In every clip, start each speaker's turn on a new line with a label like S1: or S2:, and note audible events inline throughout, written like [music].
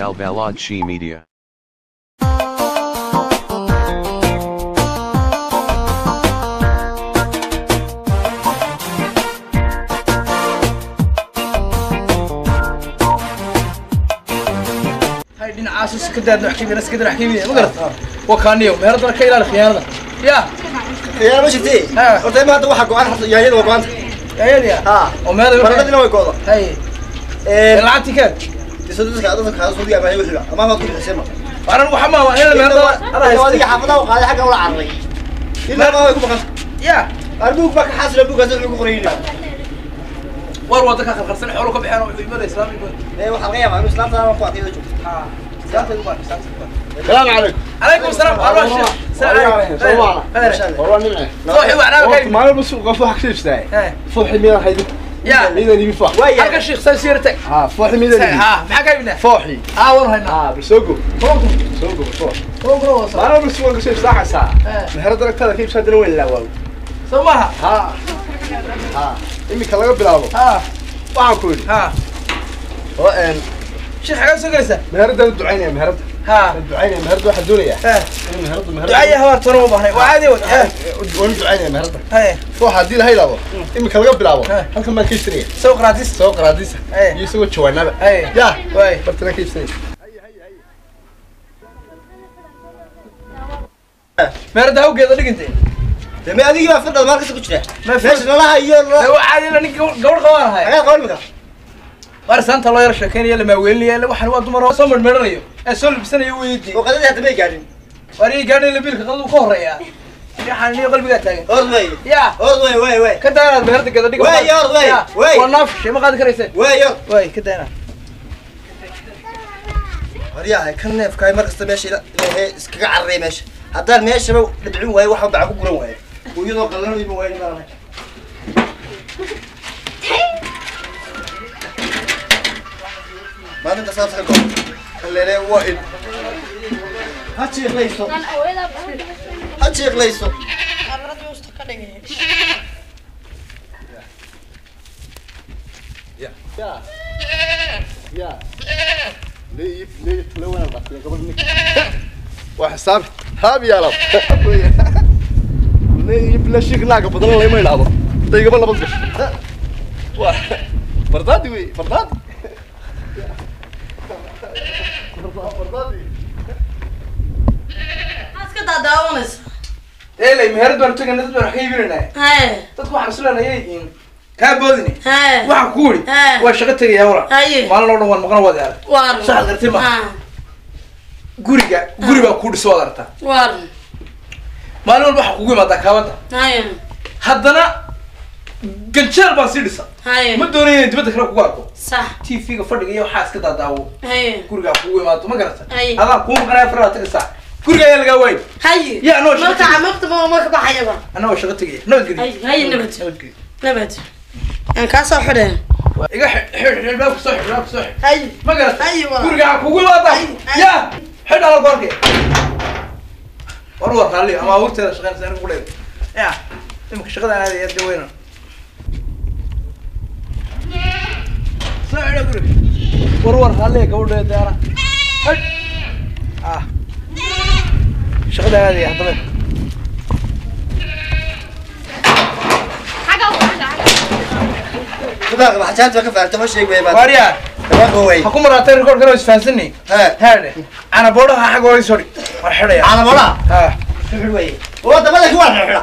S1: Balbalaj Media.
S2: هاي عاش سكداد نحكي ناس كدر نحكي بيه ما قلت وكان يوم. هرد لك إلى الخيانه يا.
S3: يا
S2: ما
S3: شفتي قلت ما هذا وحق وعرفت يا يد وقانت
S2: يا يد
S3: يا.
S2: آه
S3: ومال بردنا ويقوضه
S2: هاي. إيه.
S3: يعني لعبتي كان السلام عليكم. عليكم السلام. صوتي أبالي وحلا أما ما كنت
S2: حسمة أنا أبو حما وأنا
S3: لما
S2: أنا
S3: أنا هسوي حافظة وقال حاجة ولا عرضي. إلا ما يكون مخص
S2: يا. أربوك بك حاصل أبوك هذا اللي قرينا وارو ودك
S3: آخر خرسنا حولك بحنا وحبيبنا الإسلام إيه وحقيقة مع الإسلام
S2: أنا ما قاعدين نشوف
S4: السلام عليكم.
S2: عليكم السلام. الله يشفيك السلام عليكم.
S4: والله والله
S2: نعم. صحي
S4: وعنا
S2: كيف
S4: ما لبس وقفوا حكسيف
S2: ساي
S4: صحي مين هيدي.
S2: يا
S4: ميدا نبي فوح
S2: حق الشيخ سيرتك
S4: ها فوحي ميدا نبي
S2: ها maxaa ka ibna
S4: فوحي
S2: ها war hayna
S4: ها بسوقو سوقو فوح
S2: program
S4: ما انا بس وقت شيء ساعة ساعة مهرد لك هذا كيف شادنا وين لا واو
S2: سماها
S4: ها ها إمي كلا قبل أبو
S2: ها
S4: waxaan ku yidhi
S2: ها
S4: oo een
S2: شيخ xagaa soo galaysa
S4: meherada u ducaynaya haddii laha ilaabo iminka laga bilaabo halkan baan ka iibsanaya
S2: soo qraadis
S4: soo
S2: qraadisa
S4: iyo isagoo jawaanaba ya. Bartana ka iibsanaya
S2: meerada hawgeeda dhigintay
S3: dame adigii baa fadhada maalkasta ku jira. Meesha nalaha iyo
S2: gabadh qabaan
S3: lahay
S2: war saanta loo yar sheekeynaya lama weelinaya waxan waa dumar oo soo marmaranayo ee soo libsanayo weydii.
S3: Oo qadadii hadda may gaadhin.
S2: Ii gaadhay la biilka qadu ka horreeya waxaan niyo qalbigaa taagan.
S3: Ood wey
S2: ya.
S3: Ood wey wey wey
S2: ka daanaad meherda gada dhig
S3: Wey, yor, wey, wey.
S2: waa naafshay ma qaadi karayseen
S3: yo
S2: way ka daanaad
S3: waryahay kan neefkaay mar kasta meesha ila- ilaahay iskaga carray meesha. Haddaan meeshaba dhadcin waayo waxa baca ku guran waayo iyadoo qallan iman waayo maalinta saas ka goor kalleele waa in ha jiiqlayso ha jiiqlayso
S4: ya ya leeyib leeyib tala wanaan dhaafiyay gabadh ninka waa xisaabi haabi yaalab leeyib la shiik naaga badan
S2: eelay meherad baan tagay dad baan wax ka iibinanaa
S5: haye
S2: dadku waxaan islenahay yihiin. Kaa boodini?
S5: Haye
S2: waxaan ku waa shaqo tegaya wala maalin oo dhan waan maqan ma? guriga guri baa kuu waad
S5: waaran
S2: maalin walba waxaa kugu imaadaa kaabada haddana ganjeel baan sii dhisa ma doonayo inay dibadda kale kugu arko
S5: sax.
S2: T v-ga fadhiga iyo waxaa iska daadaawo. Gurigaa kugu imaado ma garata? Adaan kuu maqanaya farada tagaysaa guriga ayaa lagaa
S5: haye.
S2: Ya, anoo annagoo shaqo tegaya nabadgelyo
S5: nabad. aan kaa soo xidheen.
S2: Iga xidh albaabka soo xidh albaabka soo xidh
S5: haye.
S2: Ma garata?
S5: Haye, walaal.
S2: gurigaa kugu imaada.
S5: Haye, haye.
S2: ya xidh ala goorke. War war raalli ama abuurteeda shaqeynaysa aniga kudheer ya imika shaqadaan aadaya de weyna soo xidha guriga war war raalli gabadheeda deana xidh ah shaqadaan aadaya haddaba
S3: sidaa maxajaad baa ka fahamta ma sheeg wey baa
S2: waaryaa
S3: tabaqa wey
S2: ha ku maraatay rekoorkan oo isfahansanay
S3: he
S2: haadhe ana boodhaha xagga hore sori war xidhaya
S3: calaamadaha
S2: ha
S3: xidh wey wadda badanki waa xidha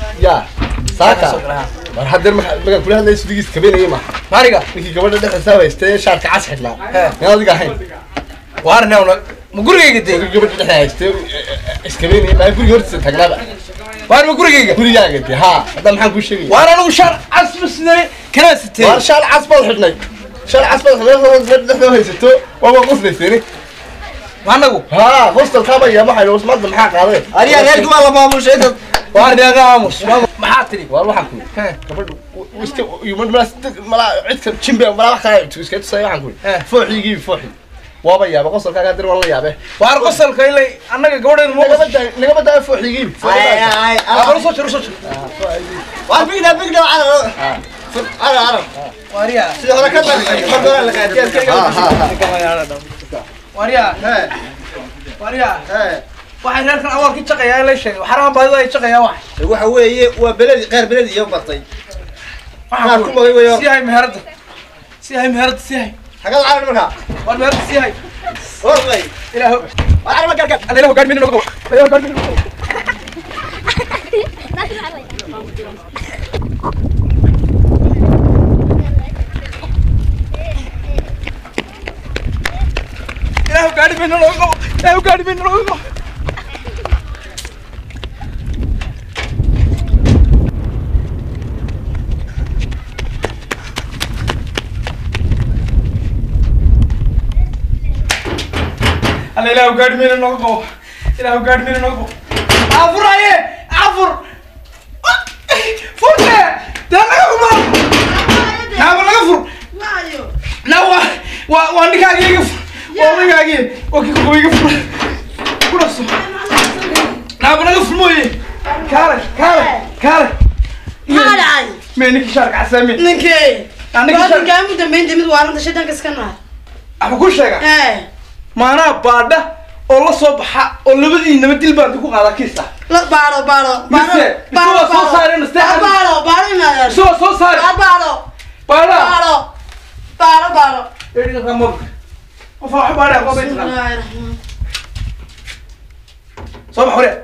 S2: Ya.
S3: ha
S4: saaka
S2: ha
S4: haddeer marka- markaan kula hadlayay sudigiis kabeynayay ma
S2: maariga
S4: ninkii gabadha dhexdiisa haystay shaarka cas xidhnaa meel adiga ahayn.
S2: Waar neewna ma gurigayga dee?
S4: Gabadha dhexe haystay iskabeynayay maa guriga hortiisa taagnaaba
S2: waar ma gurigayga
S4: gurigaaga de ha hadda maxaan kuu sheegaya?
S2: Waar anigu shaar casba sidane kanaa sitee
S4: waar shaal cas baad xidhnay? Shal casbad dhexdoo haysato. Waaba qoslayseeni
S2: maanagu
S4: haa hostelkaaba iyo maxay usmaadda maxaa qaaday?
S3: Ariyaa reerki waa la maamushay dad
S2: tiri?
S4: Waa waxaan ku
S2: Hee.
S4: gabadhu iska yumad malaa cidka jimbe malaa wax kale iska tusay waxaan ku
S2: Hee.
S4: fooxigii fooxi. Waaba yaaba qosolkaaga dir waa la yaabe
S2: waar qosalka ilay annaga gabadheedu ma
S4: nagama daa nagama daa fooxigii.
S2: Aqoon soo jiro soo jiro
S3: waa bigna bigna cala cala cala
S2: waxay reerkan awoorkii jaqayaa la sheegay. Waxarahan baadida ay jaqayaan wax.
S3: Waxa weeye waa beledi qeyr beledi iyo bartay.
S2: Waxaan
S3: ku magay weeyo.
S2: Sii hay meherada sii hay meherada sii hay.
S3: Xagad cala markaa.
S2: War meherada sii hay.
S3: Horlay
S2: ilaahu
S3: waa cala markaa
S2: alla ilaahu gaadhi mina noqo ilaahu gaadhi mina noqo ilaahu gaadhi mina noqo ilaahu gaadhi mina noqo alla ilaahu gaadhi mina noqo ilaahu gaadhi mina noqo afuraye afur. Furte dee laga kuma. Naaba laga fur. Na waa waa waa ninkaagii iga fur. Waa ninkaagii waa kii kuwa iga fur. Ku dhaqso naaba laga fur mooye kaale kaale kaale mee ninkii shaarka casaame ninkii
S5: Waa
S2: shaarka
S5: ugu dambeynta mid waaranta shaydaanka iska naar.
S2: waxba ku sheega
S5: Eh.
S2: Maanaa baadha oo la soo baxa oo labadiinaba dil baan ku qaadaa
S5: Baaro.
S2: isagoo soo saareen,
S5: baaro.
S2: isteexan.
S5: Baaro baaro inaad.
S2: isagoo soo saari
S5: Baaro baaro.
S2: baadha
S5: Baaro. Baaro baaro.
S2: eedhiga qamoobka qofa wax baadha qof ay taqaan
S5: Bismillahirrahmaan.
S2: soo bax waryaa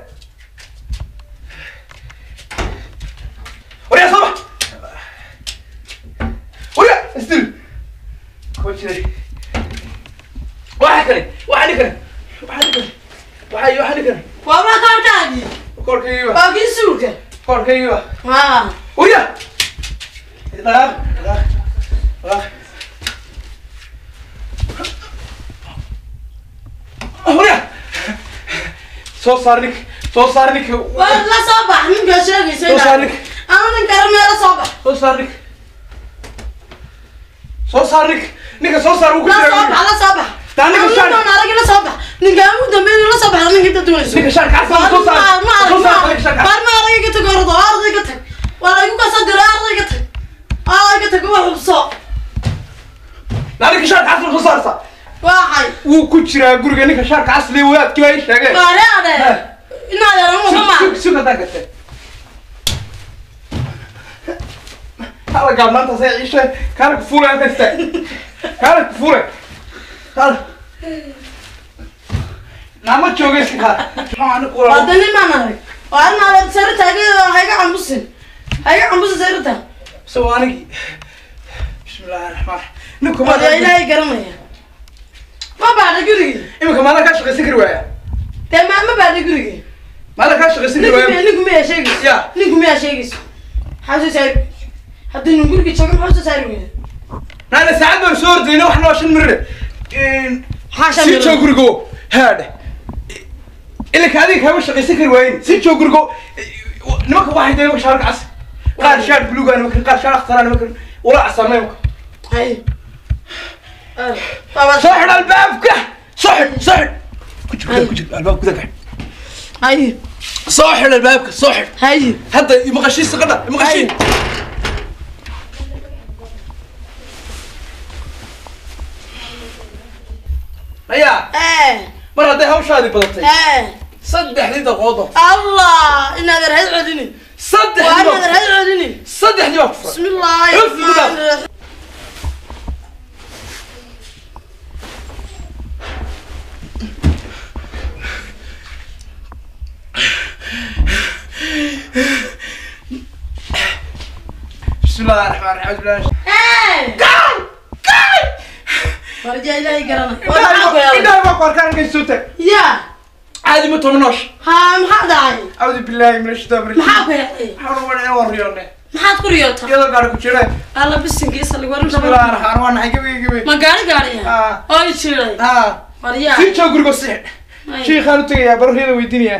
S2: waryaa soo bax waryaa isdil koo jiray waxa kale waxa ni kale waxa ni kale waxa waxa ni kale
S5: Waa ma kii suulka.
S2: koorkaygiiba
S5: Ha.
S2: waryaa dhaqaaq dhaqaaq dhaqaaq waryaa soo saar nik soo saar
S5: Waa la soo bax ninka sheegaysa.
S2: Soo saar nik
S5: Ana ninka ramee la soo bax.
S2: soo saar nik soo saar nik ninka soo saar wuu ku
S5: La soo
S2: jiraa
S5: bax la soo bax.
S2: Taa ninka
S5: Anigu
S2: shaar-
S5: doon arag la soo bax. Ninka ugu dambeeyay la soo bax ninka inta doonayso.
S2: ninka shaarka casaan soo saar soo saar ninka shaarka
S5: Baar ma arag ka tago ordo arday ka tag. Waa igu ka soo diray arday ka tag. Arday ka tag wax xubso.
S2: naa ninka shaarka casaan soo saarsa
S5: Waxay.
S2: wuu ku jiraa guriga ninka shaarka casli wadaadkii baa ii sheegeen
S5: Waa reade. Inaad yaran ma ma.
S2: sug sug haddaan gatay hala gaabnaanta say ciishe kaana ku fuulay halka istaag kaana ku fuulay kaana naama jooga iska kaana maxaa aniga kula
S5: Waa dani ma arag. Waa inaad sar taagay hayga cambusin. Hayga cambusin sarta.
S2: soo anigi bismillaahi raxmaan ninku ma
S5: Waa ilaahay garanaya. Ma baadha guriga.
S2: imika maala kaa shaqaysan kari waaya
S5: Dee ma ma baadha guriga.
S2: maala kaa shaqaysan kari
S5: Ninku
S2: waaya
S5: ninku miyaa sheegaysa.
S2: Ya.
S5: Ninku sheegaysa. Maxaa soo saari? Haddii nin guriga joogo saari weyda?
S2: naana saacad baan soo ordayna wax noo shan
S5: shan
S2: si
S5: miro?
S2: joog gurigo haadhe ilinka adiga kaama shaqaysan kari waayin si joog gurigo nimanka waxay tahay nimanka shaarka cas qaar shaar buluuga nimanka qaar shaar akhtaraa nimanka wala casarna nimanka soo xidh albaabka! Soo xidh soo xidh. Albaabka gudaha ka xidh
S5: Hay.
S2: soo xidh albaabka soo xidh.
S5: Hay.
S2: hadda imaqashiisa qadha imaqashii ayaa
S5: Eh.
S2: mar hadday hawshaadii badatay
S5: Eh.
S2: saddexdii daqoodo
S5: Allah inaad raad celinin. Waa
S2: saddexdii baa
S5: raad celinin.
S2: saddexdii baa ku furan
S5: Bismillaahi
S2: Uf, gudaha.
S5: rahmaani rahiim. Ya.
S2: caadi ma tobanoosh
S5: Ha maxaa dhacay?
S2: acuudu billaahi min ashaitaan rajiim.
S5: Maxaa ku yeelay?
S2: waxaan u wanayaa waan riyoonay
S5: maxaad ku riyoota
S2: iyadoo gaari ku jira
S5: alla bisinkiisa lagu
S2: bismillahi raxmaan waa naxay gabi gabi
S5: ma gaari gaariya
S2: Ah.
S5: oo i jiray
S2: ha
S5: waryaa
S2: sii joog gurigo six shiikhaan u tegayaa baroriyada weydiinaya.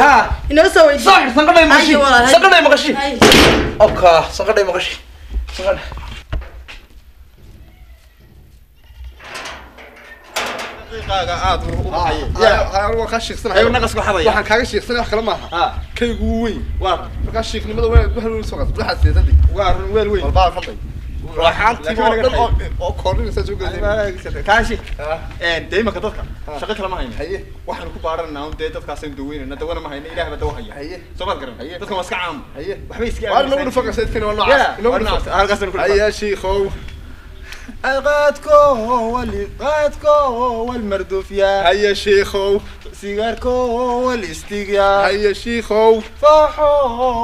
S2: Ha
S5: inoo soo weydiiy
S2: saaxir sanqadhay maqashi sanqadhay maqashi oka sanqadhay maqashi sanqadha
S4: daqiiqaaga aad u baxaya waa kaa shiiqsanahay
S2: ayuu naqas ku xadaya
S4: waxaan kaaga shiiqsanay wax kale maaha.
S2: Ha
S4: kaygu weyn. Markaa shiiqnimada weel
S2: weyn kaashi
S1: dee imanka dadka. Shaqo kale ma hayno waxaanu ku baarananaa un dee dadkaasaynu daweynayna dawana ma hayno ilaah baa dawa haya. Soo maad garan. Dadkan waa iska caamo.
S4: Haye.
S1: Waxbay iska
S4: waa inagu dhufan sayidkani waa noocaas? Inagu dhufan
S1: halkaasaynu ku
S4: haye shiikow
S1: qaadko wali qaadko wal mardufya
S4: haye shiikow
S1: sigaarko wal istigya
S4: haye shiikow
S1: faaxo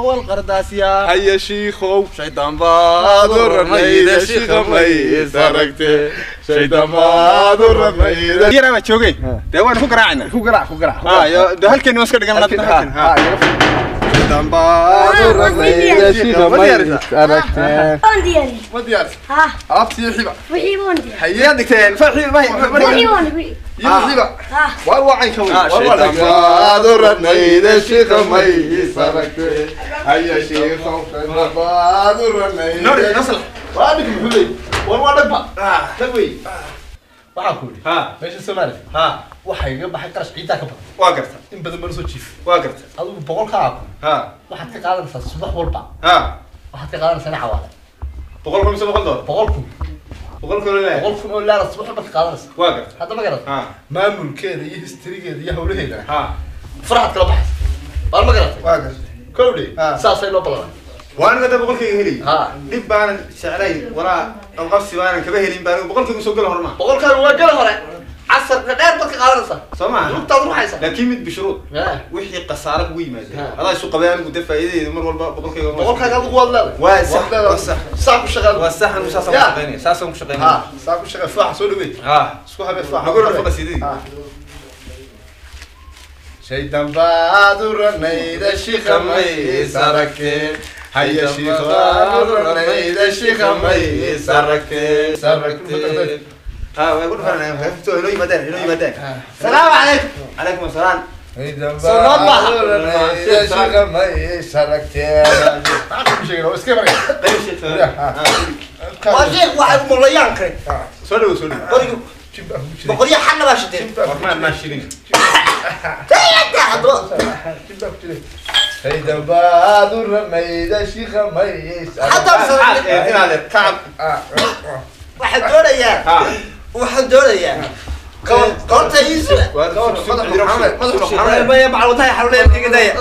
S1: wal qardaasya
S4: haye shiikow
S1: shaytaan
S4: aduranayda shiiqamay saragte shaydamaadu ramayda
S1: yaraa baa joogay dee waanu ku garaacayna
S4: ku garaac ku garaac
S1: de halkeeni waan iska dhigan Ah,
S4: waxaan ku yidhi
S1: ha
S4: meesha soomaaliya
S1: ha
S4: waxaa iga baxay qarash ciidaa ka badan.
S1: Waa garta.
S4: In badan bana soo jiif.
S1: Waa garta.
S4: Adigu boqolkaa kun
S1: ha.
S4: Waxaad ka qaadanaysaa subax walba.
S1: Ha.
S4: Waxaad ka qaadanaysaa ina cawaale
S1: boqol kun mise boqol doollar
S4: boqol kun.
S1: Boqol kun le
S4: boqol kun oo laala subax walba ka qaadanaysa
S1: waa garta.
S4: Hadda ma garata
S1: ha.
S4: Maamulkeeda iyo historygeeda iyo hawlaheedana
S1: ha.
S4: Faraxad kala baxaysa baal ma garata
S1: waa garta.
S4: Kowdhe saasay loo ballanay
S1: waa aniga da boqolkayga heli
S4: ha.
S1: Dhib baanan jeclayn walaa qabqabsi baanan kaba helin baan boqolkayga soo gala horma
S4: boqolkaan waa gala hore casarka dheer baad ka qaadanaysaa
S1: soo maaha
S4: lugtaad ruxaysa
S1: laakiin mid bishuruud
S4: Ha.
S1: wixii khasaare kugu yimaada
S4: Ha.
S1: adaa isu qabay anigu de faa'iidadeedu mar walba boqolkayga
S4: boqolkaaga adigu waad leedahay
S1: waa sax
S4: Waad leedahay.
S1: waa sax
S4: saa ku shaqeyn
S1: waa sax anigu saasaan ku
S4: Ya.
S1: shaqaynaya saasaan ku
S4: ha
S1: shaqaynaya
S4: saa ku shaqey faaxa soo dhaweey
S1: ha
S4: isku habee faaxa
S1: Nagu dhafa qasiidadii.
S4: Ha. shaydan baad u ranayda shikamay saragte haya shikamay shikamay saragte saragte
S1: ha way ku dhafanayaan qaybto inoo yimaadaan inoo yimaadaan
S4: salaamu calaykum
S1: calaykum asalaam
S4: shaydan
S5: Salaam
S4: baad
S5: maaha.
S4: u ranayda shikamay saragte maxaa ku sheegay oo iska maraya
S3: waxaan doonayaa. Doonayaa qoorta iisu maya macluutahay xarunaya tigidaya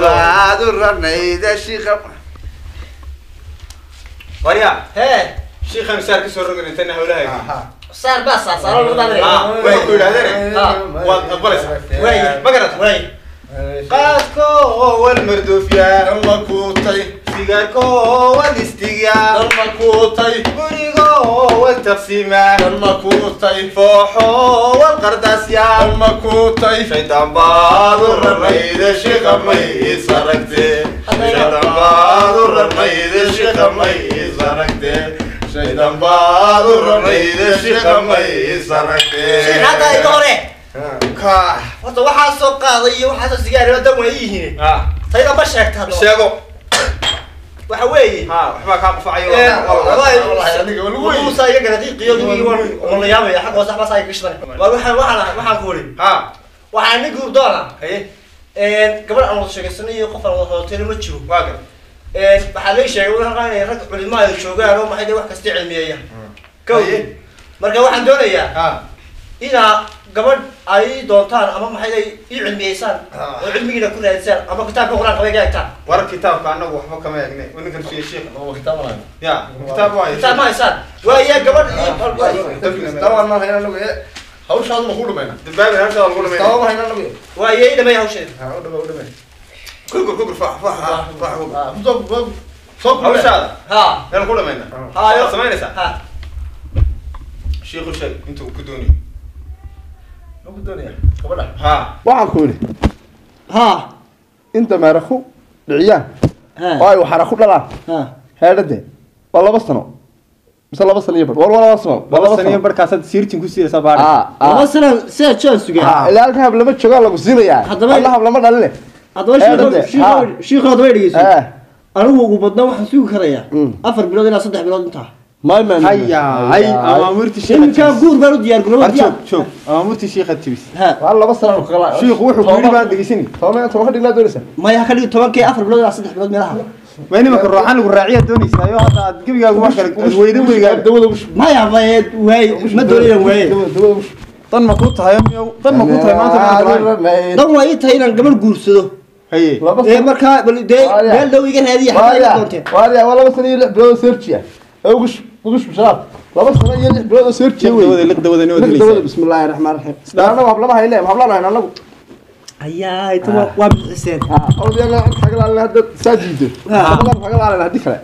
S4: baad u ranayda shikamay
S1: warya.
S3: Hee
S1: shiikhan saar ka soo rogan intana hawlaha
S3: saar baa saasaaro lagu
S1: Ah, way ku yidhahdeen waad aqbalaysaa?
S3: Waaya
S1: magarat
S3: waay
S1: qaadko wal mardofya
S4: dalla kuutay
S1: sigaarko wal istigya
S4: dalla kuutay
S1: gurigo wal taqsima
S4: dalla kuutay
S1: fooxo wal qardaasya
S4: dalla kuutay
S1: shaytaan baad u rarmayda shiqamay isaragte shaytaan baad u rarmayda shiqamay isaragte shaytaan baad u rarmayda shiqamay isaragte
S3: sheekh hadda iga hore
S1: ka
S3: horta waxaa soo qaaday iyo waxaasoo sigaari oo dan waa yihiin
S1: ha
S3: tayda ma sheegta
S1: sheego
S3: waxa weeye.
S1: Waxbaa kaa qufacayo
S3: musa iyo ganadiiqiyadii waan la yaabaya xagga hoose waxbaa ka shidan waa waxaan waxaan waxaan ku wari
S1: ha.
S3: Waxaan nin guur doona
S1: haye
S3: gabadh aan wada sheegaysanay iyo qof aan wada hoteelo ma jiro.
S1: Gar
S3: waxaa lay sheegay inay rag culimo ay joogaan oo maxay de wax kasta cilmiyeeya kow
S1: Haye.
S3: marka waxaan doonayaa inaa gabadh ay doontaan ama maxay ay ii cilmiyeysaan oo cilmigiina ku raadisaan ama kitaabka qur'aanka bay gaagtaan
S1: war kitaabka anagu waxba kama eegne ninkan suya sheekh
S4: kitaab
S1: ya kitaab waa
S3: kitaab ma haysaan. Waaya gabadh ii
S4: kitaab ma hayna nagu hawshaadu ma ku dhumayna
S1: dabaabi halka lagu
S4: kitaab
S1: dhameeyo
S4: ma hayna nagu
S3: waaya ii dhamay hawsheeda
S4: ha u dhama u dhama
S1: kugur kugur fax fax fax kugur.
S4: ah soo soo soo ku
S1: hawshaada
S3: ha.
S1: Meel ku dhamayna
S3: Hayo.
S1: waxaad samaynaysaa?
S3: Ha.
S1: Sheekhu sheeg inta uu ku doonayo
S4: ku doonaya gabadha
S1: ha
S4: waxaan ku yidhi
S3: ha
S4: inta meeraku dhiciyaan
S3: ha
S4: oo ay waxaana ku dhalaan
S3: ha
S4: heedhade waa laba sano mise laba sano iyo bar war waa laba sano waa
S1: laba sano iyo barkaasaad siirtin ku siidaysaa baadhi
S4: ah
S3: laba
S4: ah
S3: sana sidaa jaan sugeen
S4: ilaa halka hab lama joogaa lagu siinayaa
S3: Haddaba-
S4: hab lama dhalin leh
S3: haddaba
S4: Heedhade,
S3: shiikho
S4: ha.
S3: shiikho hadaba dhegeyso
S4: eh
S3: anigu ugu badnaa waxaan sugi karayaa
S4: Mm.
S3: afar bilood ilaa saddex bilood intaa
S4: may may
S1: haya hay amaamuurtii sheekha
S3: iminkaa guur baan u diyaar garooba
S1: war
S3: diyaar.
S1: joog joog amaamuurtii sheekha tibis
S3: ha.
S4: Waa laba sano kala
S1: shiikhu wuxuu ku yidhi baan dhegeysani.
S4: toban toban ka dhiglaa doonaysa.
S3: Maya ha ka dhigi tobankii afar bilood ilaa saddex bilood meelaha.
S1: Ma nimanka rooxaan lagu raaciyaa doonaysaa iyo hadda aad gebigaagu wax kale aad weydan weygaa
S4: dawada ugu shub
S3: maya maye waaye ma doonayaan waaye
S4: dawada ugu shub
S1: dan ma kuu tahay miyow dan ma kuu tahay maanta ma raaci
S3: dan waa ii tahay inaan gabadh guursado.
S1: Haye.
S4: Laba
S3: ee
S4: sano.
S3: markaa bal dee
S4: Waayaa.
S3: meel dhow iga raadiya xataa iga doonteen
S4: waadiya waa laba sano iyo lix bilood oo seerjiya ee laba sano iyo lix bilood oo seerjiya wey
S1: dawada liq dawada noo
S4: dawada
S1: dilaysaa
S4: bismillaahi raxmaan raxiim anagu hablama hayle hablana hayn anagu
S3: ayaa waa-
S4: xagalaalin haddii kale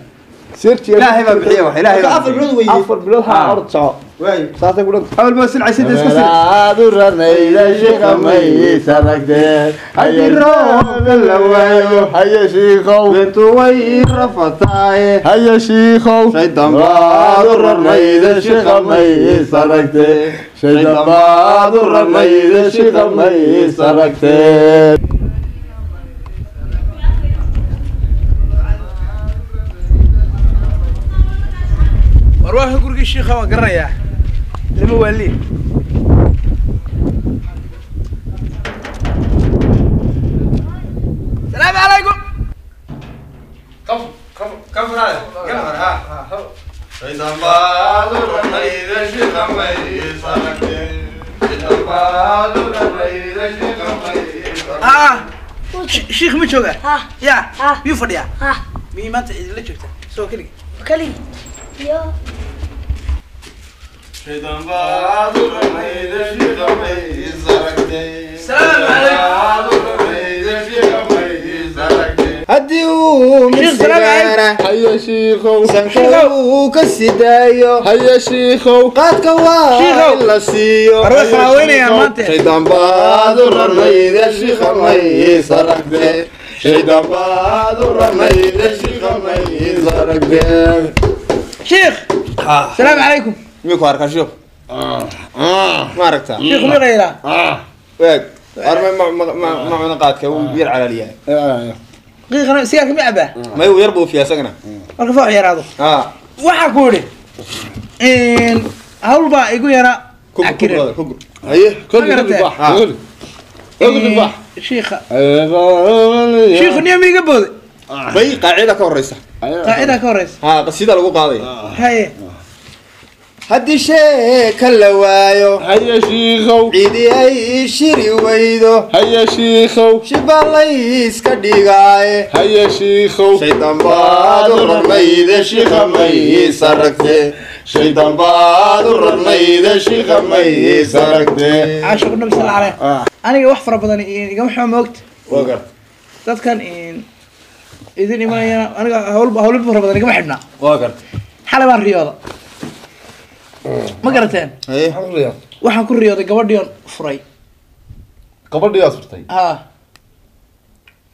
S1: ilaahay baa bixiya wax ilaahay baa
S3: afar bilood weyde
S4: afar bilood ha orod soco
S1: waay
S4: saasay ku dhanta
S1: awal baa silcaysid iska sil
S4: aad u ranayda shikamaysa ragdeen haye roob la waayo haye shiikow
S1: bentu way rafataaye
S4: haye shiikow
S1: Shaydan
S4: baad u ranayda shikamaysa ragdeen shaydan baad u ranayda shikamaysa ragdeen
S2: war waa gurigii shiikha waan garanayaa lama waali salaamu calaykum
S1: shaydan baad u ranayda shikamaysa ragdeen shaydan baad u ranayda shikamaysa
S2: ah shi- shiikh ma jooga?
S6: Ha,
S2: ya miyuu fadhiyaa?
S6: Ha,
S2: miyay maanta idinla joogta. Isagoo keligi
S6: kali. Yo,
S1: shaydan baad u ranayda shikamaysa ragdeen
S2: Salaamu calaykum.
S1: haddii uu
S2: Shiikh, salaamu calaykum.
S4: haye shiikow
S1: sanka uu ka sidaayo
S4: haye shiikow
S1: qaadka waa
S2: Shiikhow.
S1: in la siiyo
S2: war way xalaaweynayaan maanta
S1: shaydan baad u ranayda shikamaysa ragdeen shaydan baad u ranayda shikamaysa ragdeen
S2: shiikh salaamu calaykum
S1: miyuu ku arkaa shiikh ma aragtaa
S2: shiikhu ma qayraa
S1: waag arma ma ma ma- ma cuna qaadka wuu yar calaaliyahay
S2: sigaarka ma cabaa
S1: may uu yar buu fiya isagana
S2: marka foox yaraado waxaa ku idhi hawl baa igu yara shiikhu niyo miiga booday
S1: may qaacida ka horeysa
S2: qaacidaa ka horeysa
S1: ha qasida lagu qaaday
S2: haye
S1: haddii sheeka la waayo.
S4: Haye shiikow
S1: cidi ay shiri weydo
S4: haye shiikow
S1: shibaa layska dhigaaye.
S4: Haye shiikow
S1: shaydan baad u ranayda shikamaysa ragte shaydan baad u ranayda shikamaysa ragte
S2: caashiqu nabi sal aleh aniga wax fara badan igama xuma moogta.
S1: Wagar
S2: dadkan idin imanayana aniga hawl hawlo fara badan igama xidhnaa
S1: wagar
S2: xalay baan riyooda ma garateen waxaan ku riyooday gabadhion furay.
S4: Gabadhiyaa surtay
S2: ha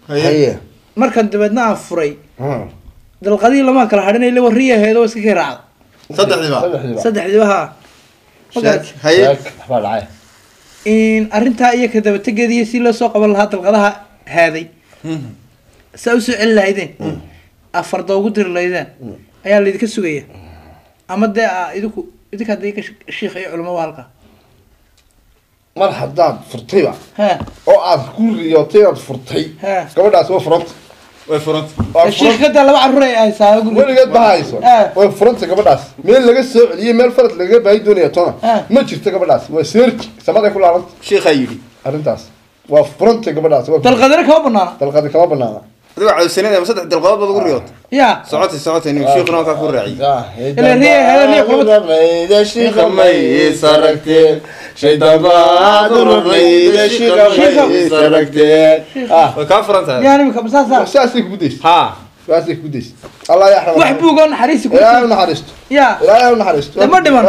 S1: haye.
S2: Markan dabeedna aan furay. Dalqadii lamaan kala hadhin ila warriya aheed oo iska kii raacda
S1: saddexdiiba?
S2: Saddexdiiba. Garat
S1: haye.
S2: In arrintaa iyo ka dabategeediyo si loo soo qaban lahaa dalqadaha haaday. Saa u soo celi lahaydeen? Afarda ugu diri lahaydeen? Ayaa laydinka sugaya? Ama dee idinku idinka hadda ka shiikha iyo culamo waalka.
S4: Mar haddaad furtayba oo aad ku riyootay inaad furtay
S2: ha.
S4: gabadhaas waa furanta
S1: way furanta
S2: shiikh laba carruur ay haysaa
S4: weligeed ma hayso. Way furanta gabadhaas. Meel laga soo celiyey meel farad lagaga baahi doonaya tona
S2: Ah.
S4: ma jirto gabadhaas. Waa seerji samaday ku laabanta
S1: sheekhaa yidhi.
S4: Arrintaas. Waa furanta gabadhaas.
S2: Dalqadina kama banaana
S4: dalqadi kama banaana
S1: adigoo cawsanada ama saddex dalqadood baad ugu riyoota
S2: ya.
S1: Socotay socotay nin sheekhuna halkaa ku raaciy
S2: Ila riya- ila riya kulama-
S1: shikamaysa ragte shaydan baad u ranayda shikamaysa ragte
S4: ah.
S1: Way kaa furan tahay.
S2: Yaa nimika masaasa.
S4: Saasay kugu daysa
S1: ha
S4: baasay ku daysa
S2: wax buugoo naxariisi
S4: ilaahay naxariisto.
S2: Yaa
S4: ilaahay naxariisto.
S2: Ma dhiman.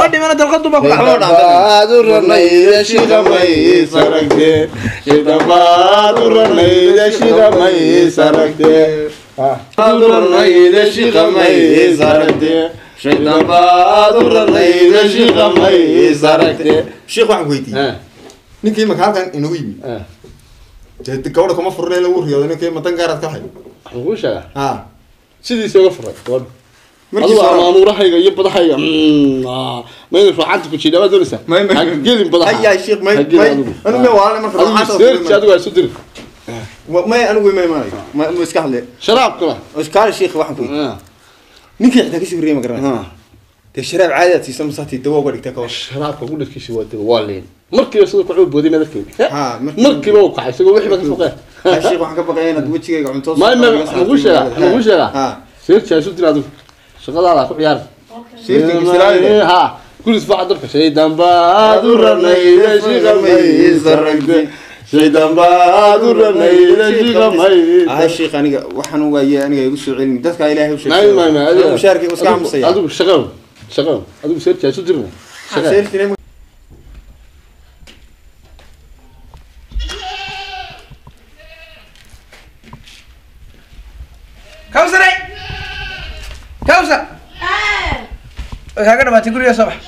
S2: Ma dhimana dalqadu baa ku dhacdo
S4: Shaydabaad u ranayda shiqamays aragtee Shaydabaad u ranayda shiqamays aragtee Shaydabaad u ranayda shiqamays aragtee Shaydabaad u ranayda shiqamays aragtee
S1: sheekh waxaan weydiiyey ninkii imaka halkan inagu yimi gabadha kuma furne lagu riyoodo ninkii madan gaaraad ka hay
S4: Waxaan kuu sheegaa
S1: ha
S4: sidiisa uga furay. Gabadha
S1: markii
S4: adigu
S1: soo
S4: amaanuurahayga iyo badahayga mayna ruuxanta ku jiidhaa baad doonaysaa?
S1: May may.
S4: Ha gelin badaha
S1: hayaa sheekh may
S4: Ha gelin
S1: may
S4: adigu.
S1: anu may waalane marka
S4: adigu
S1: ruuxaanta
S4: seerti adigu isu diri
S1: may anigu may may. Ma ma iska hadle
S4: sharaabkuna.
S1: Iskaale sheekh waxaan ku weydiiyey ninkii xitaa ka sii horreeyay ma garanaysa dee sharaab caadi aad siisa masaati dawo uga dhigtay ka war
S4: sharaabka gudhadkiisa waa daba waa leen markiiba siduu kacuu booday madarkeedi
S1: ha markii
S4: markiiba uu kacay isagoo wixii ba ka foqeen
S1: ha sheekh waxaan ka baqaya inaad wejigayga cunto
S4: may may lagu sheegaa lagu sheegaa
S1: ha.
S4: Seerti isu diri adigu shaqadaada ku ciyaar.
S1: Sheertiga islaamida
S4: ha. Gulis baa dabka shaydan baad u ranayda shiqamays aragte shaydan baad u ranayda shiqamays
S1: ah sheekh aniga waxaan waaye aniga igu soo celin. Dadka ilaahay u
S4: may
S1: sheegay
S4: may may adigu
S1: mushaarkii iska aamusaya
S4: adigu shaqo shaqo adigu seerti isu
S2: kawsaray kawsar! Way kaaga dhamaatay guriga soo bax.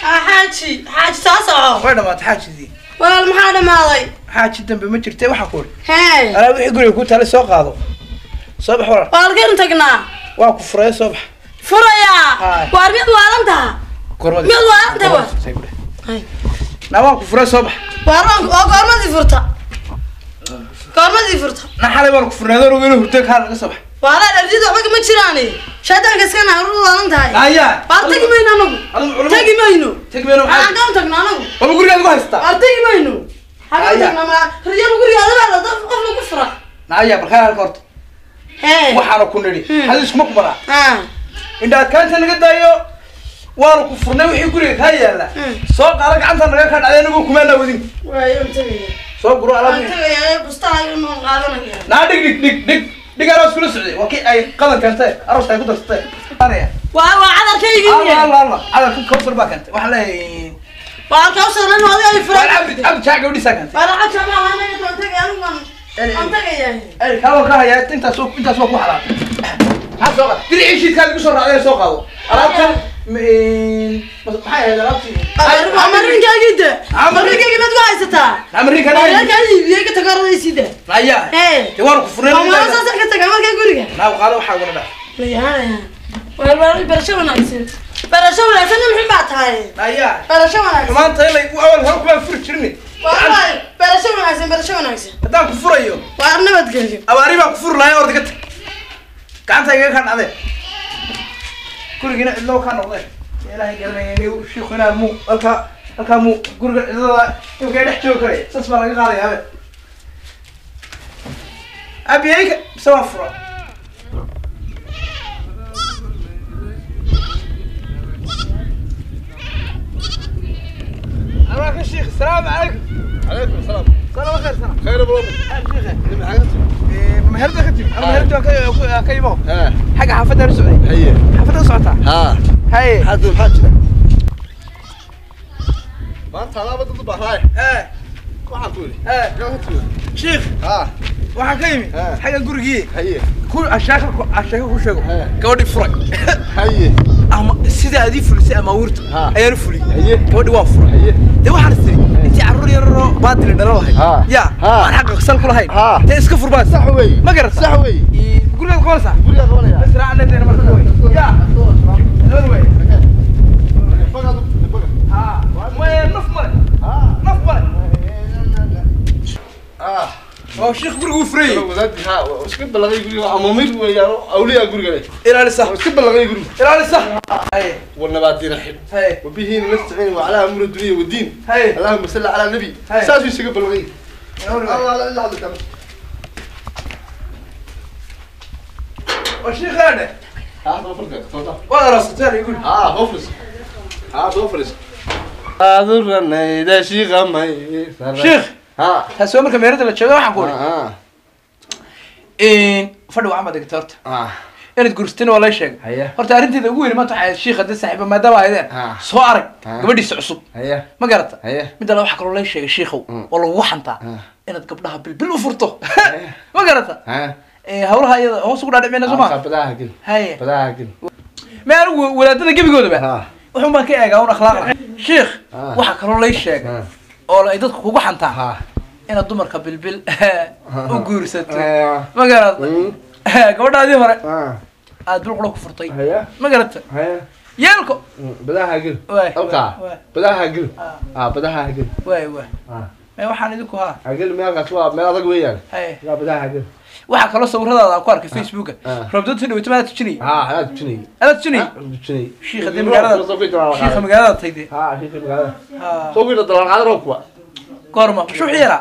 S5: Xaaji xaaji saa soco
S2: way dhamaatay xaajidii
S5: walaal maxaa dhamaaday?
S2: Xaaji dambe ma jirtay waxaa ku uri
S5: hee
S2: alaa wixii guriga ku taalay soo qaado. Soo bax walaal.
S5: Waalkeen tagnaa
S2: waa ku furaya soo bax.
S5: Furayaa? Waar mid waalan taha Mid waa anta wa. Haay.
S2: na waan ku furay soo bax.
S5: Waaraan oo goormadii furta goormadii furta
S2: na xalay waan ku furnay adoo ogeyn hurdo kaa laga soo bax
S5: waalaan ardida waxba ma jiraani shaydaanka iska naarur waalan tahay
S2: ayaa
S5: waar tagi mayno anagu
S2: adigu culimo
S5: tagi mayno
S2: tagi mayno
S5: waxaan
S2: maxaa
S5: kaan tagna anagu
S2: waba guriga adigu haystaa
S5: waar tagi mayno hagaan
S2: Aya.
S5: tagna ma riyal guriga adabaa dad qof lagu fura
S2: na ayaa balkaa halka horta
S5: hee
S2: waxaana ku nidhi
S5: Hmm.
S2: hadiis kuma kubadaa
S5: haa
S2: indhaad kaanta naga daayo waanu ku furnay wixii guriga kaa yaalla
S5: Hmm.
S2: soo qaada gacanta naga kaa dhacday anagu kumaana wadin
S5: waayo aan tagaya
S2: soo guro naa dhig dhig dhig dhig. Dhig aroos kula socday waa kii ay qadan keentay arooska ay ku anaya
S5: waa waa cadarkaygii
S2: cadarka kawsar baa keentay waxaa leeyahay
S5: waa kawsadan adiga ay
S2: waa
S5: furay
S2: cabdi cabdi jaaga udhisaa keentay
S5: waa lacag jamaa waa naga doon tagay. Anigu aan aan tagaya
S2: ay kaawal ka hayaa intaas oo intaas waa ku xalaal maxaa soo qaad diricii shiidkaa lagu soo raacday soo qaado alaabtan maxay ahayd alaabtii?
S5: Amarinkaagii de. Amarinkaagii
S2: amarinka
S5: reerkaa iibiyey ka tagoradaysi de
S2: aya
S5: ee
S2: dee waanu ku furnay
S5: amara saasa ka taga markaa guriga
S2: naa qaado waxaa wala dhaa
S5: layaanaya waa waa barasho wanaagsan barasho wanaagsan muxuu baa tahay
S2: aya
S5: barasho wanaagsan
S2: xumaanta ilay awal hore kumaan furi jirni
S5: waa barasho wanaagsan barasho wanaagsan
S2: haddaan ku furayo
S5: waa nabadgelyo
S2: abaari baan ku furi lahay orda ka tag gacanta igaga kaa dhacdee gurigiina cidlo kaa noqdee ilaahay garanaya shiiku inaa muu halkaa halkaa muu guriga cidada iwkaa dhex joogi karaya saas baa laga qaadaya habe abiyayka bise waan fura أراك الشيخ السلام عليكم.
S4: عليكم السلام.
S2: سنة بخير سنة
S4: خير أبو
S2: ربي مهرد أختي مهرد
S4: أكيمو
S2: حاجة؟ حافظها السعودية
S4: حية
S2: حافظها السعودية
S4: ها.
S2: هاي.
S4: حد الحاج ما انت انا بدي اطبخ هاي
S2: ها
S4: waxaan ku yidhi
S2: ها
S4: yaa ku yidhi
S2: شيخ
S4: ها
S2: waxaan ka yimi
S4: ها.
S2: xagga gurigii
S4: haye
S2: ku ashaaka ku ashaaka ku sheego
S4: ها.
S2: gabadhii furay
S4: haye
S2: ama sida adii fulisay ama awirta
S4: ها.
S2: ayaan fuliyay
S4: haye
S2: gabadhii waan furay
S4: haye
S2: dee waxaan istiri intii carruur yararoo baadili dhalo lahayd
S4: ها.
S2: ya
S4: ها.
S2: aan xaqa sal ku lahayn
S4: ها.
S2: dee iska furbaad
S4: sax wey
S2: ma garata
S4: sax wey
S2: gurigaad qabanaysaa
S4: guriga qabanaya
S2: sheekh gurigu furayay
S4: wadaadii ha iska balaqay guriga ama mid weeyaan awliya guriga leh
S2: ilaalisa
S4: iska balaqay guriga
S2: ilaalisa hay
S4: والنبات رحب
S2: hay
S4: وبه نستعين وعلى امر الدنيا والدين
S2: hay
S4: اللهم صل على النبي
S2: هاي.
S4: ساس يسقى بالغي
S2: oo
S4: الله لا اله الا
S2: sheekh aade
S4: ها توفرك توفرك
S2: waa arasatay yaqul
S4: ها توفرس ها توفرس هذا الرنيد شيخ مي
S2: sheekh
S4: ها
S2: taasi waa marka meerada la joogo waxaan ku
S4: ها
S2: fadhi wacan baad dhigtay horta. Inaad guursatayna waa lay sheegay. Horta arrinteeda ugu weyn maanta waxay shiikha dee saaxiiba maadaama ahaydeen
S4: Ah.
S2: soo arag gabadhiisa cusub. Ma garata midda la waxaa kaloo lay sheegay shiikhow oo lagugu xantaa inaad gabdhaha bilbil u furto. [laughs] Ma garata
S4: ha.
S2: Hawlaha iyada hoos ugu dhaadhicmayna soo
S4: Ah,
S2: ma
S4: badaha gel
S2: haye
S4: badaha gel
S2: ma anigu wadaadada gebigoodaba wuxuun baan ka eegaa un akhlaaqda shiikh waxaa kaloo lay sheegay oo ay dadku kugu xantaa inaad dumarka bilbil [laughs] u guursato
S4: Ah.
S2: ma garata
S4: Mm. [laughs]
S2: gabadhaadii hore.
S4: Ah.
S2: Aad bil qura ku furtay. Ma garata yeelko
S4: Mm,
S2: waay. Ah.
S4: badaha gel
S2: waay waay. Mee waxaan idinku haa.
S4: Agel meelkaas waa meel adag weeyaan.
S2: Haye
S4: yaa badaha gel
S2: waxaa kaloo sawiradaada aan ku arkay facebooka. roobdadta dhaweyta maad tujinay
S4: ha aad tujinay
S2: aad tujinay
S4: tujinay
S2: shiikha dee magaalada shiikha magaalada tagde
S4: ha shiikha magaalada
S2: ha
S4: soo gudda dalan qaadar oo kuwa
S2: goorma shuuxyara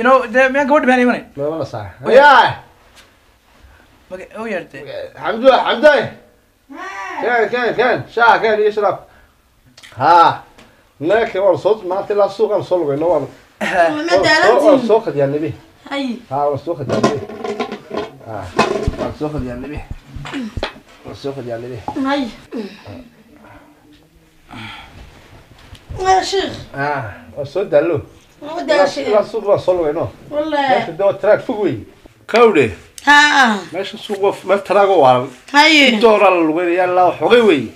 S2: ino de miyaan gabadha miyaan imanay
S4: mabala saa ya
S2: mag u
S4: يا شيخ
S5: آه
S4: وصل دالو ودا يا
S5: شيخ
S4: لا سوق وصل وينه
S5: والله
S4: ماشي دو تراك فوق وي
S5: كاولي ها
S4: ماشي سوق ما تراك وعرب
S5: هاي
S4: دور الوين يلا حقي وي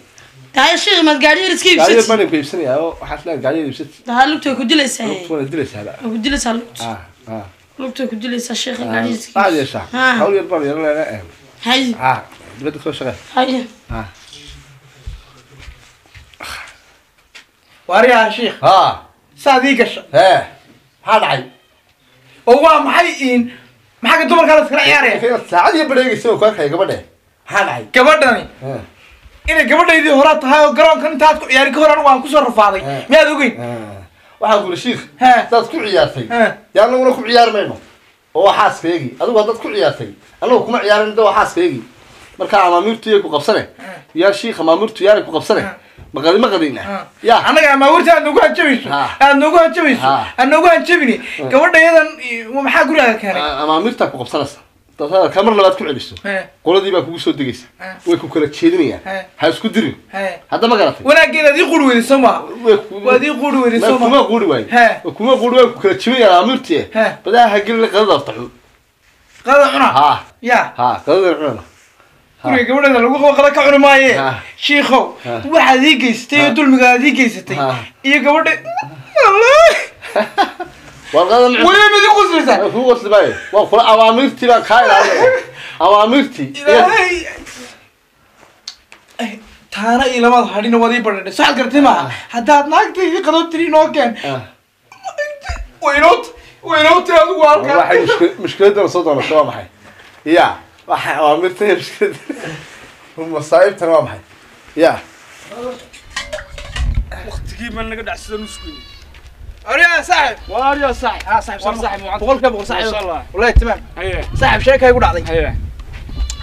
S5: تعال شيخ ما قاعدين رسكيب
S4: سيت
S5: قاعدين
S4: ماني بيبسن يا وحاسنا قاعدين بيبسن تعال
S5: لوقتك كدلسها لوقتك كدلسها
S4: لا كدلسها لوقت
S5: آه آه lugta ku dilaysa sheekha
S4: gacdiiskiisa aad
S5: yeeshaa
S4: hawl
S5: yar
S4: bal yar leena ee
S5: hay
S4: ha dibadda soo
S5: shaqee
S4: hay
S2: ha waaryaha
S4: sheikh.
S2: Saad ii gasha
S4: maxaa dhacay?
S2: Oo waa maxay in maxaa dumarkaa la ciyaaraya?
S4: Saacad iyo oo kaakaya gabadhe. Maxaa dhacay?
S2: Gabadhani. Inay gabadhaydii hora tahay oo garoonka intaad ku ciyaari ka hor anigu waan ku soo
S4: rafaaday.
S2: Miyaad ogeyn?
S4: Waxaa kuli shiikh saad ku ciyaartay. Dee anaguna ku ciyaari mayno oo waa xaaskaegi adigu haddaad ku ciyaartay. Anagu kuma ciyaarin de waa xaaskaegi markaa amaamiirtu yay ku qabsane. Yaa shiikha maamuurtu yaanay ku qabsane maqadina yaa
S2: annaga amaawirta aad noogu hanjabayso
S4: Ha.
S2: aad noogu hanjabayso
S4: Ha.
S2: aad noogu hanjabini gabadhayadan maxaa gurigaaga keenay
S4: amaamiirtaa ku qabsanaysa dad kamar labaad ku celiso qoladii baa kugu soo degaysa way ku kala jeedinayaan ha isku dirin hadda ma garatay
S2: wanaaggeeda adii quri weyday soo maha
S4: Way ku-
S2: waad ii quri weyday
S4: Ma kuma quuri waayo kuma ku kala jebinayaan amaamiirtii
S2: He.
S4: badaha ha gelina qadada aftaxu
S2: qada cuna
S4: ha
S2: ya
S4: ha qadada cunana
S2: guriga gabadheeda lagu qada ka cuni maaye shiikow waxaad ii geysatay oo dulmiga aad ii geysatay. Iyo [laughs]
S4: baa kaa [laughs]
S2: Ay, taana ilamaad hadhina waad ii badhadhay soo xad garatay maaha haddaad naagtaydii qadab tiri inoo keen. Waynoot waynootay adigu halkaa
S4: mushkil- mushkiladana soo doonata waa maxay ya waxay awaamirta iyo mushkilada masaaibtana waa maxay ya
S7: waqtigii ma naga dhacsida nuskuyn
S2: ariya saaxib
S7: waar yaa saaxib
S2: ها صاحب
S7: war saaxib waa
S2: boqolkiiba boqol
S7: ما شاء
S2: saaxib
S7: الله
S2: wallahi tamaam
S7: haye
S2: saaxib sheekay igu dhacday
S7: haye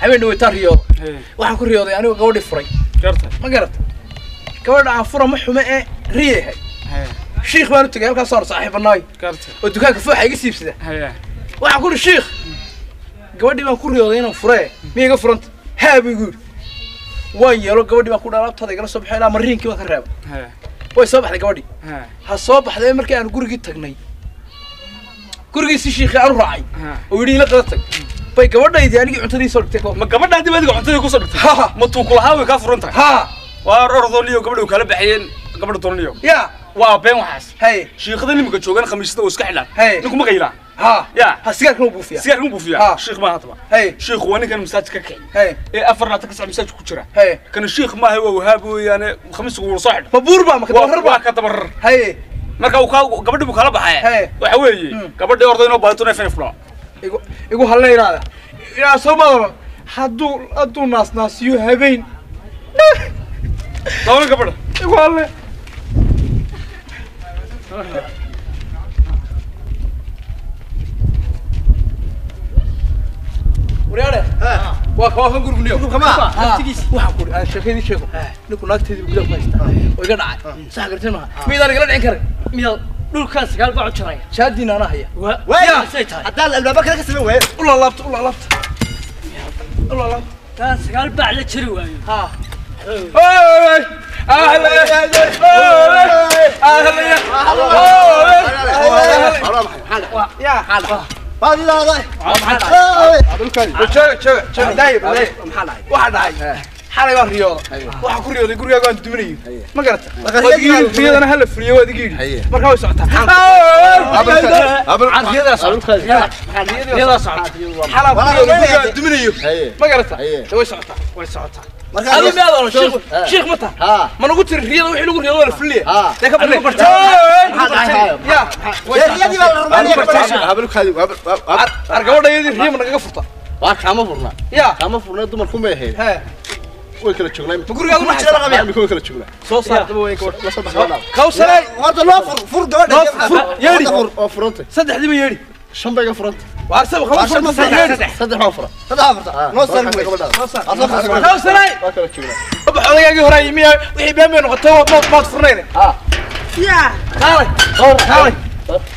S2: habeen dhaweytaan riyooda
S7: haye
S2: waxaan ku riyooday anigoo gabadhii furay
S7: garta
S2: ma garata gabadha aan fura ma xume ee riyahay
S7: haye
S2: shiikh baan u tegay halkaas hor saaxiibanaay
S7: garta
S2: gabadhii baan ku riyooday inaan furee miya iga furanta haa buu igu yidhi. Waan yeelo gabadhii baan ku dhaa laabtaada igala soo baxay ilaa mariinkii baan ka reeba way soo baxday gabadhii. Ha soo baxday markii aan gurigii tagnay. Gurigiisi shiikhi aan u raacay. Oo yidhi ila qada tag. Bay gabadhaydii anigii cuntadii soo dhigtay.
S7: Ma gabadha dib adiga cuntada ku
S2: soo dhigtay?
S7: Ma tuu kulahaa way kaa furan tahay?
S2: Ha.
S7: Waa ordoniyo gabadha kala baxayeen gabadha dooniyo
S2: ya.
S7: Waa been waxaas.
S2: Hay
S7: shiikhada nimika joogan khamiisada oo iska xidhaan
S2: Hey.
S7: ninku ma qaylaa
S2: ha.
S7: Ya.
S2: ha sigaarkan u buufiya
S7: sigaar ma buufiya
S2: Ha.
S7: shiikh maaha taba
S2: hay
S7: shiikhu waa ninkan masaajid ka kicin ee afar laatan ka sac masaajid ku jira kana shiikh maaha waa wahaab weeyaane khamiisku wuu soo xidha
S2: ma buur baa maka
S7: waa
S2: dabarar
S7: waa
S2: baa
S7: ka dabarar marka gabadhi buu kala baxay waxa weeye
S2: Hmm.
S7: gabadhi orday inoo baadito neef neef dhao
S2: igu hallaynaada ilaa soo madaban hadduu hadduu naasnaasiyo habeen
S7: dawna gabadha
S2: igu halle [laughs] waryaare waa kawaa kan gurguniyo waxaan kuri aan sheekadii sheego ninku naagteedii gudaha ku haystaa oo iga dhacay sax gartin maha miydaan igala dhicin karin miyaad dhulkaan sagaal baa u jaraya shaadiina anaa haya
S3: waaya haddaan albaaba kale ka samayn waayo
S2: ula laabta ula laabta ula laabta
S8: kaan sagaal baac la jari waayo
S2: ha
S3: baad ilaaday
S2: xalay waan riyooda waxaan ku riyooday gurigaaga waan duminayo ma garata riyadana hala fuliyo waad iga yidhi markaa way socotaa riyadaa socota xalaan ku riyooday gurigaaga duminayo ma garata de way socotaa way socotaa adi mi adoona shiikh shiikh ma taha ma nagu tiri riyada wixii lagu riyoodo waa la fuliya dee ka barne ya
S3: riyadii baa la rumaynaya
S2: ar gabadhayadii riya ma nagaga furta
S4: waa kaama furna
S2: ya
S4: kaama furna dumarku ma ahayn
S2: he
S4: way kala joognaa
S2: ma gurigaadu ma
S3: jira
S2: haysta
S3: raqam
S4: way kala joognaa
S2: soo saartaba way
S4: la saddex gabadha
S2: kawsaray
S3: horta loo fur fur gabadha
S2: yeedhi
S4: oo furantay
S2: saddexdiiba yeedhi
S4: shan bay ga furantay
S2: waar saba kama furta saddex yeedhi
S4: saddex waa fura
S3: saddex furta noo sar
S4: waa gabadha
S2: kawsaray
S4: waa kala joognaa
S2: wabax odayaagii hore ayay miyaa wixii been bay noqotay maad maad furnayne
S5: yaa
S2: kaalay kaalay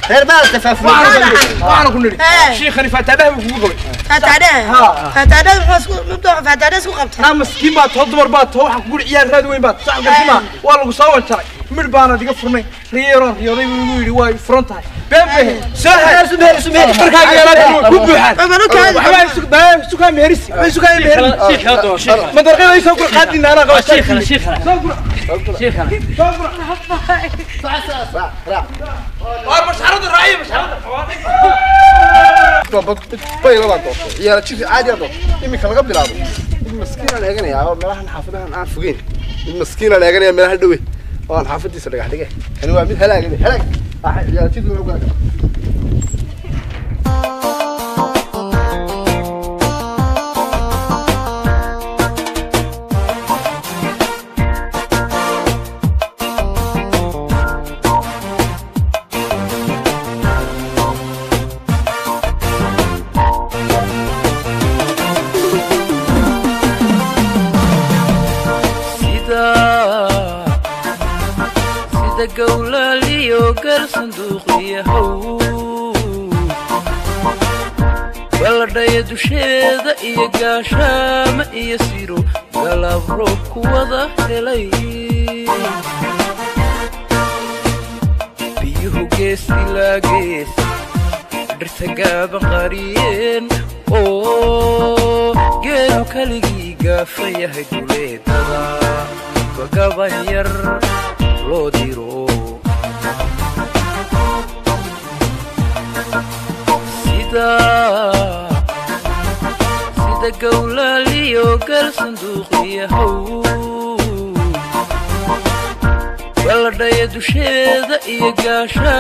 S3: reer baa tafaafulay
S2: waxaana ku nidhi
S5: Ee.
S2: shiikhani faataadhaha buu kugu qabay
S5: faataadhaha faataadhaha muxuu isku muxuu faataadhaha isku qabtay
S2: naa maskiin baad too dumar baad too waxaa kugu ciyaar raad weyn baad sax garsimaa waa lagu soo wanjaray midh baana diga furnay riyeeroon riyooday buu igu yidhi way furan tahay been bay soo heer markaaga yaalaad ku buuxaan waxbaa isu daa isukaa meherisi waxbaa isukaa meherisi madarqada isoo gura qaadina anaa qaba
S8: shiikhana shiikhana
S2: soo gura
S8: shiikhana
S2: soo gura waa masharada raaciya masharada
S4: bay labaa doorto ciyaara jirka caadi aa doorto iminka laga bilaabo mid maskiinaan eeganayaa oo meelahan xaafadahan aan fogeyn mid maskiinaan eeganaya meelaha dhowe oo aan xaafadiisa dhagax وأنا حافظتي سرقة حدقة حلوة مثل
S9: هلاك هلاك يا تيجي نقول baladhaya dusheeda iyo gaashaama iyo siro. Galaab roob ku wada helay biyuhu gees ilaa gees dhirta gaaban qariyeen oo geelu kaligii gaafa yahay duleedada bagaban yar loo diro sida gowlaaliyo gal sanduuqyahow baladhaya dusheeda iyo gaasha